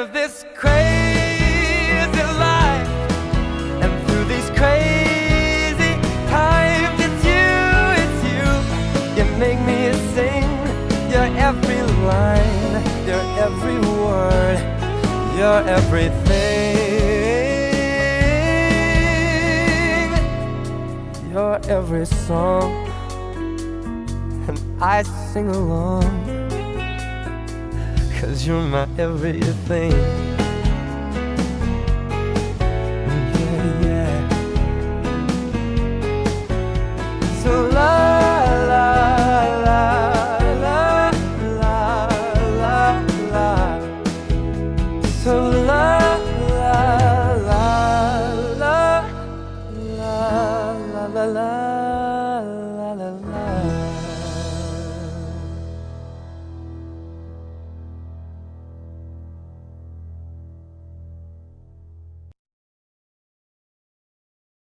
In this crazy life, and through these crazy times, it's you, it's you. You make me sing your every line, your every word, your everything, your every song, and I sing along. Cause you're my everything.